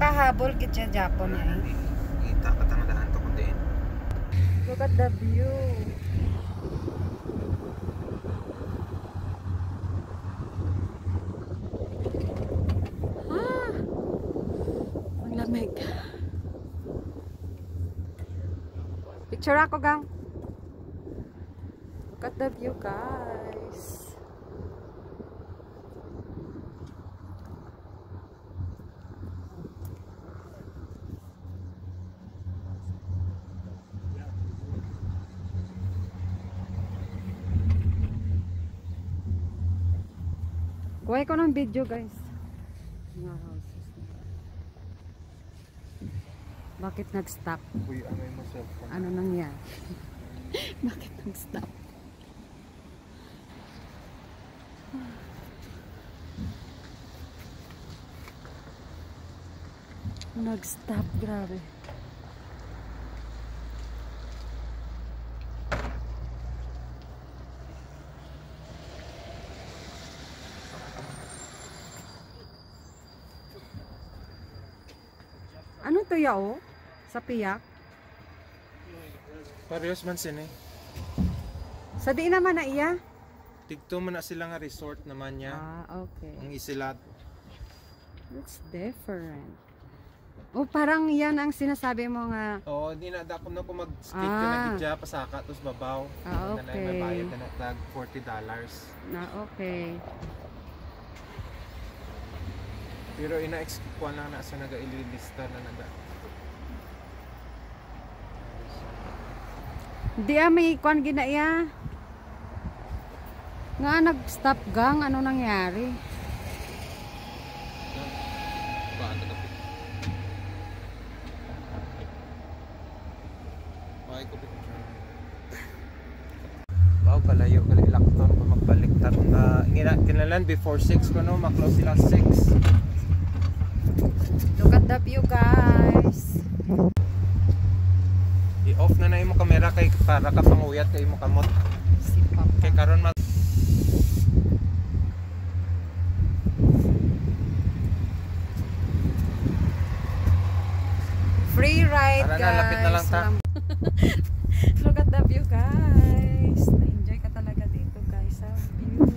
makahabol gid siya Japon eh. Kita ka tangadaan to ko din. Look at the view. Ah! Ang lamig. Picture ako, gang. Look at the view, guys. Kuha ko ng video, guys. Mga houses. Bakit nag-stop? Uy, ano yung cellphone? Ano nangyari? Bakit nag-stop? Nag-stop, grabe. Ano to yao? Sa piyak? Parehas man sin eh. Sa di naman na iya? Tigto man na sila nga resort naman niya. Ah, okay. Ang isilat. That's different. Oh, parang yan ang sinasabi mo nga. Oo, di na dako na ko mag-skate Ah. ka na gidya pasaka tos babaw. Ah, Na okay. may bayad na natag 40 dollars. Na okay. Pero ina-excuse ko lang na sa naga-ililista na naga. Di ah, may kwan ginaya. Nga nag-stop gang, ano nangyari? Ko? Wow, kalayo kali lakton pa magbalik tarong na kinalan before 6 ko no, maklo sila 6. Look at the view, guys. I-off na na imo kamera kay para ka panguyat kay imo kamot. Si Kay karon mag Free ride, Tara na, guys. lapit na lang ta. Look at the view, guys. Na-enjoy ka talaga dito, guys, sa view.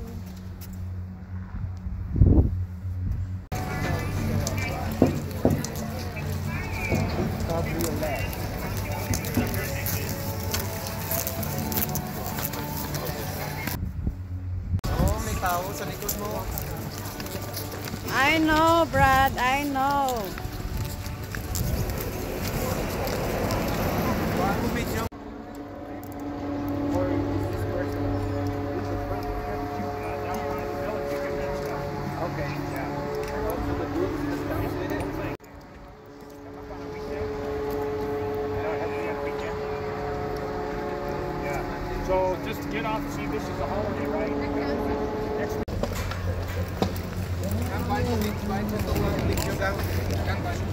I know. Kang kang bago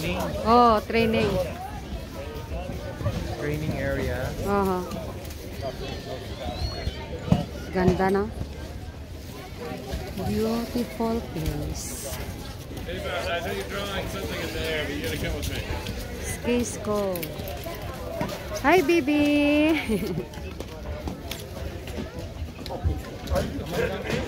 training. Oh, training. Training area. Oo. Ganda, no? Beautiful place. Hey, man, I know you're drawing something in there, but you gotta come with me. Ski school. Hi, baby!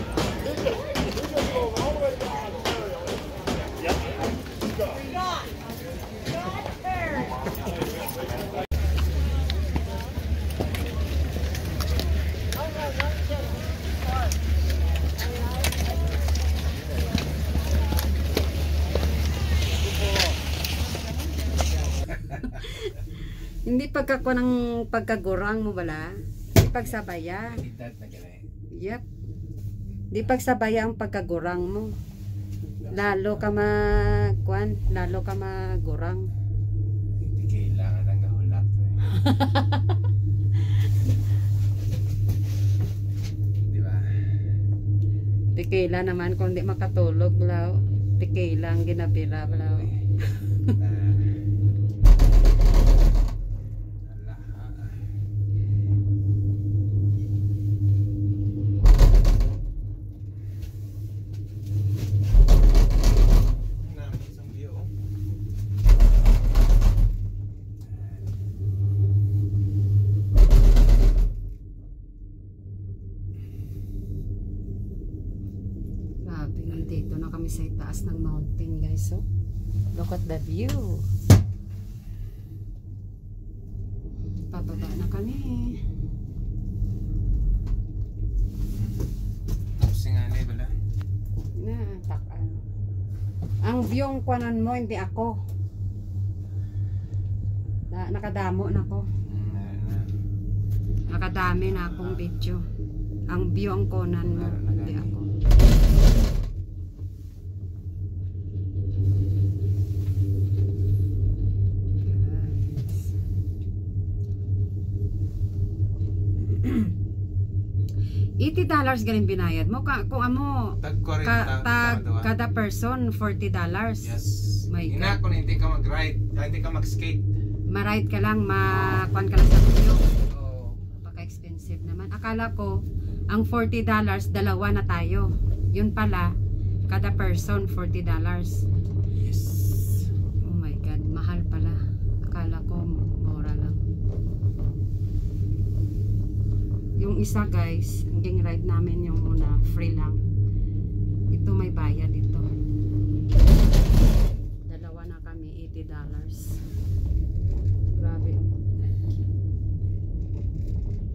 Pagkako ng pagkagurang mo bala. Hindi pagsabaya. Yep. Di pagsabaya ang pagkagurang mo. Lalo ka magkuan, lalo ka magurang. Hindi kailangan ang gahulak. Di ba? Tikila naman kung di makatulog law. Tikila ang ginabira law. Grabe, nandito na kami sa itaas ng mountain guys. So, look at the view. Pababa na kami. Tapos nga na bala. Na, tak ano. Ang view ang kuanan mo, hindi ako. Na, nakadamo na ko. Nakadami na akong video. Ang view ang kunan mo, hindi ako. $80 dollars galing binayad mo. Ka, kung amo, Tag 40 ka, ta- tag, kada person, $40. dollars. Yes. My Ina kung hindi ka mag-ride, ah, hindi ka mag-skate. Ma-ride ka lang, ma-kuan ka lang sa view. Oo. Paka-expensive naman. Akala ko, ang $40, dollars, dalawa na tayo. Yun pala, kada person, $40. dollars. Yes. Oh my God, mahal pala. Akala ko, mura lang. Yung isa guys, hanggang ride namin yung muna, free lang. Ito may bayad ito. Dalawa na kami, $80. dollars. Grabe.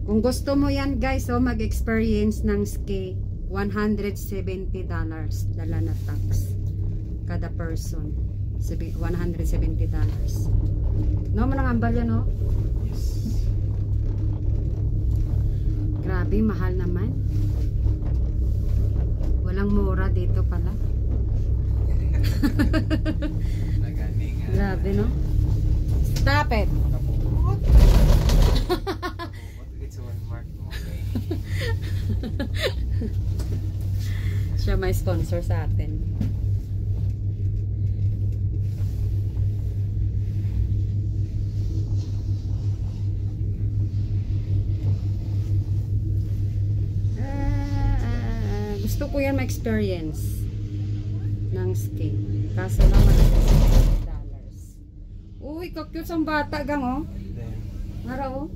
Kung gusto mo yan guys, oh, mag-experience ng ski, $170 dollars dala na tax kada person. Sabi- $170 dollars. No, manang ambal yan, oh. Yes. Grabe, mahal naman. Walang mura dito pala. Grabe, no? Stop it! Siya may sponsor sa atin. Ko yan ma-experience ng ski. Kaso lang $160 dollars. Uy, kakute ang bata gang oh. Nara oh.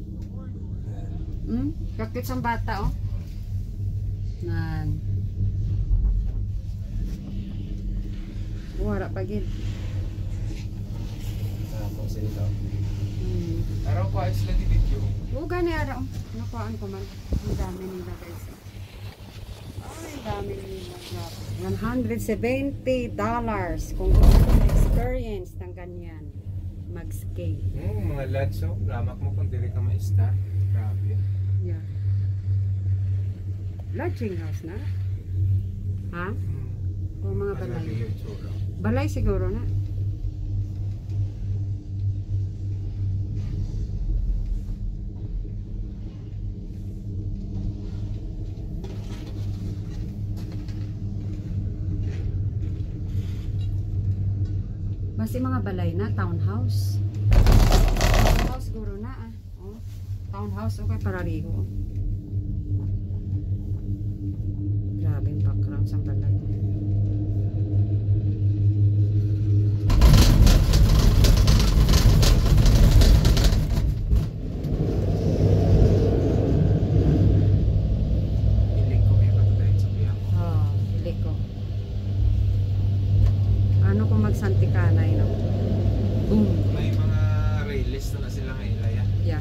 Hmm? Kakute ang bata oh. Nan. Wala pa gid. Hmm. Araw ko sila di video. Oo, gani ara. oh. Nakuhaan ko man. Ang dami nila guys. Ay, ang dami nila. Grabe. $170 dollars kung gusto mo experience ng ganyan. Mag-skate. Hmm, mga lads, oh. Lamak mo kung dili ka ma-star. Grabe. Yeah. Lodging house na? Ha? Hmm. O mga balay? tsura. Balay siguro na. Basi mga balay na, townhouse. Townhouse guro na ah. Oh. Townhouse okay para rigo. Grabe yung background sa balay. Piling ko may pagkain sa biyak ko. Oh, pili ko. Ano kung magsantikanay no? Boom. May mga railist na, na silang ilaya. Yeah.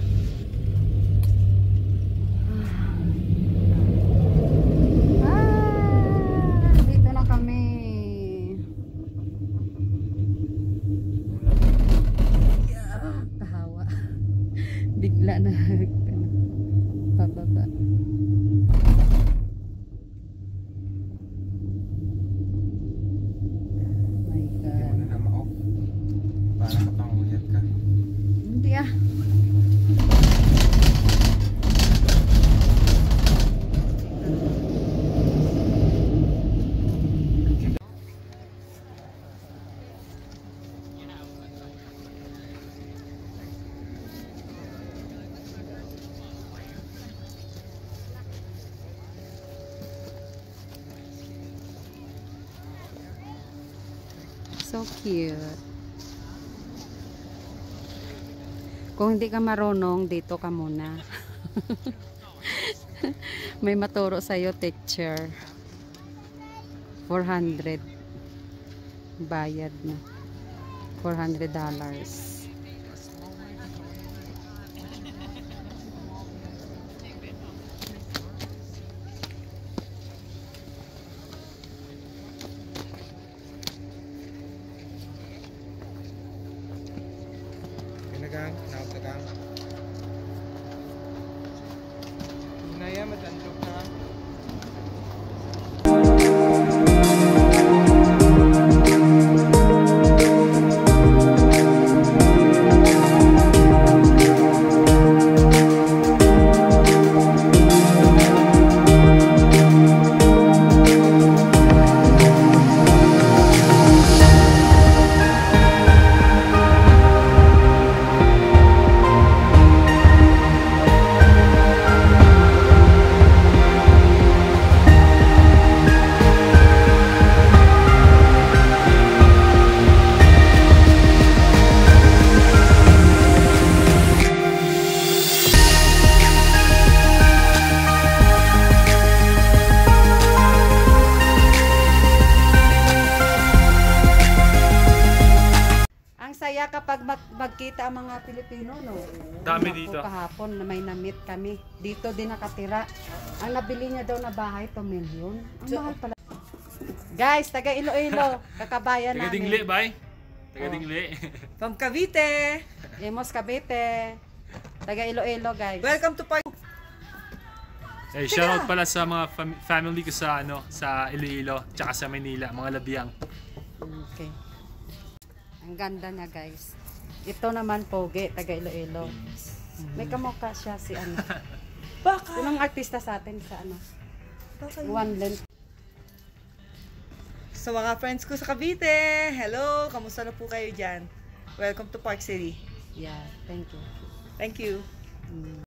Ah, dito na kami. Yeah, kahawa. Bigla na ano, pababa. My Hindi mo God. na na ma-off. Para mapanguyat ka. Hindi ah. So cute. Kung hindi ka marunong, dito ka muna. May maturo sa'yo, teacher. 400. Bayad na. 400 dollars. Kapag mag- magkita ang mga Pilipino, no? Dami Naku, dito. Kahapon na may na-meet kami. Dito din nakatira. Ang nabili niya daw na bahay, 2 million. Ang mahal pala. Guys, taga Iloilo, kakabayan Taga namin. Dingli, bay. Taga Oh. Dingli. From Cavite. Emos Cavite. Taga Iloilo, guys. Welcome to Park. Eh, shoutout pala sa mga fam- family ko sa ano, sa Iloilo, tsaka sa Manila, mga labiyang. Okay. Ang ganda niya, guys. Ito naman, Pogi, taga Iloilo. May kamukha siya si ano. Baka. Sinong artista sa atin sa ano? Baka. One Length. Sa mga friends ko sa Cavite. Hello, kamusta na po kayo dyan? Welcome to Park City. Yeah, thank you. Thank you. Mm.